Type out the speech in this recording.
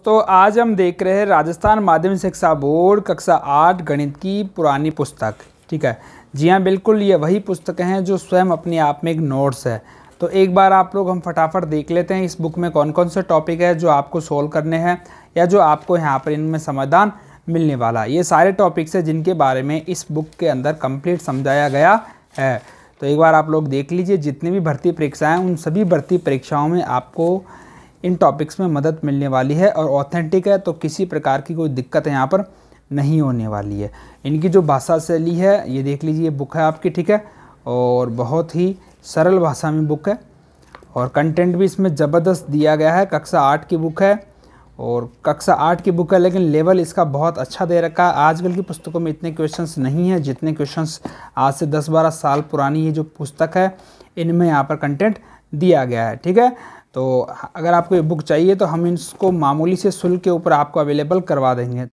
दोस्तों, आज हम देख रहे हैं राजस्थान माध्यमिक शिक्षा बोर्ड कक्षा आठ गणित की पुरानी पुस्तक। ठीक है? जी हाँ बिल्कुल ये वही पुस्तकें हैं जो स्वयं अपने आप में एक नोट्स है। तो एक बार आप लोग हम फटाफट देख लेते हैं इस बुक में कौन कौन से टॉपिक है जो आपको सोल्व करने हैं या जो आपको यहाँ पर इनमें समाधान मिलने वाला। ये सारे टॉपिक्स हैं जिनके बारे में इस बुक के अंदर कंप्लीट समझाया गया है। तो एक बार आप लोग देख लीजिए, जितनी भी भर्ती परीक्षाएँ उन सभी भर्ती परीक्षाओं में आपको इन टॉपिक्स में मदद मिलने वाली है और ऑथेंटिक है तो किसी प्रकार की कोई दिक्कत यहाँ पर नहीं होने वाली है। इनकी जो भाषा शैली है, ये देख लीजिए बुक है आपकी, ठीक है? और बहुत ही सरल भाषा में बुक है। और कंटेंट भी इसमें ज़बरदस्त दिया गया है। कक्षा आठ की बुक है और कक्षा आठ की बुक है, लेकिन लेवल इसका बहुत अच्छा दे रखा है। आजकल की पुस्तकों में इतने क्वेश्चंस नहीं हैं, जितने क्वेश्चंस आज से 10-12 साल पुरानी ये जो पुस्तक है, इनमें यहाँ पर कंटेंट दिया गया है, ठीक है? तो अगर आपको ये बुक चाहिए तो हम इसको मामूली से शुल्क के ऊपर आपको अवेलेबल करवा देंगे।